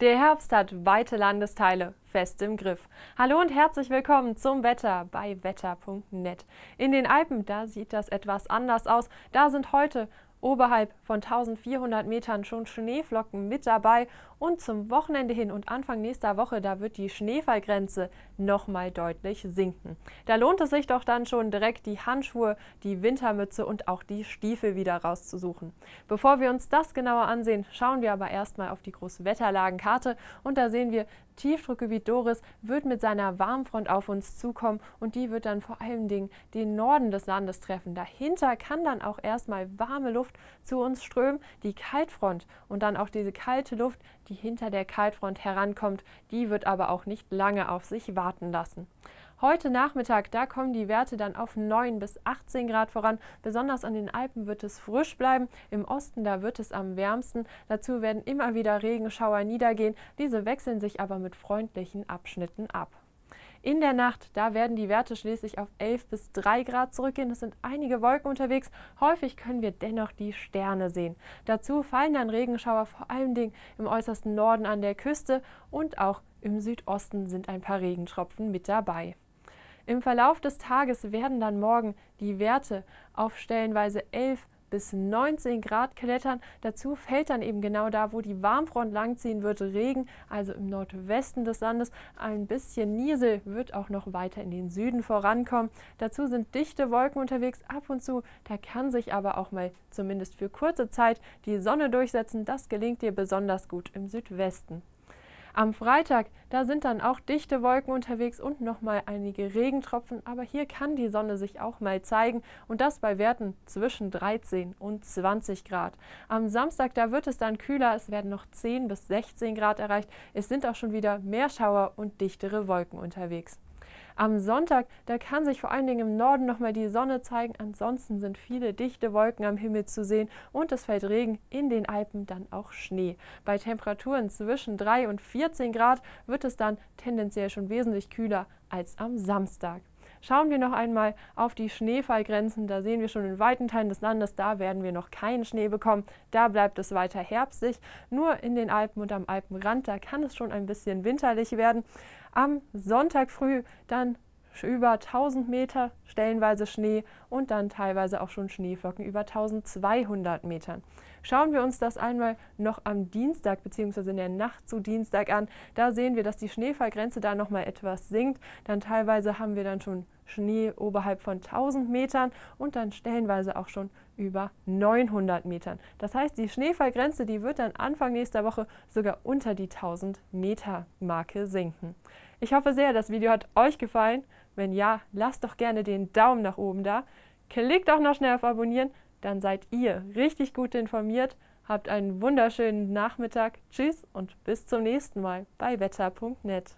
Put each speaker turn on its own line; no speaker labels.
Der Herbst hat weite Landesteile fest im Griff. Hallo und herzlich willkommen zum Wetter bei wetter.net. In den Alpen, da sieht das etwas anders aus. Da sind heute Oberhalb von 1400 Metern schon Schneeflocken mit dabei und zum Wochenende hin und Anfang nächster Woche, da wird die Schneefallgrenze nochmal deutlich sinken. Da lohnt es sich doch dann schon direkt die Handschuhe, die Wintermütze und auch die Stiefel wieder rauszusuchen. Bevor wir uns das genauer ansehen, schauen wir aber erstmal auf die Großwetterlagenkarte und da sehen wir, Tiefdruckgebiet Doris wird mit seiner Warmfront auf uns zukommen und die wird dann vor Dingen den Norden des Landes treffen. Dahinter kann dann auch erstmal warme Luft zu uns strömen, die Kaltfront und dann auch diese kalte Luft, die hinter der Kaltfront herankommt, die wird aber auch nicht lange auf sich warten lassen. Heute Nachmittag, da kommen die Werte dann auf 9 bis 18 Grad voran. Besonders an den Alpen wird es frisch bleiben. Im Osten, da wird es am wärmsten. Dazu werden immer wieder Regenschauer niedergehen. Diese wechseln sich aber mit freundlichen Abschnitten ab. In der Nacht, da werden die Werte schließlich auf 11 bis 3 Grad zurückgehen. Es sind einige Wolken unterwegs. Häufig können wir dennoch die Sterne sehen. Dazu fallen dann Regenschauer vor Dingen im äußersten Norden an der Küste und auch im Südosten sind ein paar Regentropfen mit dabei. Im Verlauf des Tages werden dann morgen die Werte auf stellenweise 11 bis 19 Grad klettern. Dazu fällt dann eben genau da, wo die Warmfront langziehen wird, Regen, also im Nordwesten des Landes. Ein bisschen Niesel wird auch noch weiter in den Süden vorankommen. Dazu sind dichte Wolken unterwegs ab und zu. Da kann sich aber auch mal zumindest für kurze Zeit die Sonne durchsetzen. Das gelingt dir besonders gut im Südwesten. Am Freitag, da sind dann auch dichte Wolken unterwegs und nochmal einige Regentropfen, aber hier kann die Sonne sich auch mal zeigen und das bei Werten zwischen 13 und 20 Grad. Am Samstag, da wird es dann kühler, es werden noch 10 bis 16 Grad erreicht. Es sind auch schon wieder mehr Schauer und dichtere Wolken unterwegs. Am Sonntag, da kann sich vor allen Dingen im Norden nochmal die Sonne zeigen. Ansonsten sind viele dichte Wolken am Himmel zu sehen und es fällt Regen, in den Alpen dann auch Schnee. Bei Temperaturen zwischen 3 und 14 Grad wird es dann tendenziell schon wesentlich kühler als am Samstag. Schauen wir noch einmal auf die Schneefallgrenzen. Da sehen wir schon in weiten Teilen des Landes, da werden wir noch keinen Schnee bekommen. Da bleibt es weiter herbstlich. Nur in den Alpen und am Alpenrand, da kann es schon ein bisschen winterlich werden. Am Sonntag früh dann über 1000 Meter, stellenweise Schnee und dann teilweise auch schon Schneeflocken über 1200 Metern. Schauen wir uns das einmal noch am Dienstag bzw. in der Nacht zu Dienstag an. Da sehen wir, dass die Schneefallgrenze da noch mal etwas sinkt. Dann teilweise haben wir dann schon Schnee oberhalb von 1000 Metern und dann stellenweise auch schon über 900 Metern. Das heißt, die Schneefallgrenze, die wird dann Anfang nächster Woche sogar unter die 1000 Meter Marke sinken. Ich hoffe sehr, das Video hat euch gefallen. Wenn ja, lasst doch gerne den Daumen nach oben da. Klickt auch noch schnell auf Abonnieren, dann seid ihr richtig gut informiert. Habt einen wunderschönen Nachmittag. Tschüss und bis zum nächsten Mal bei wetter.net.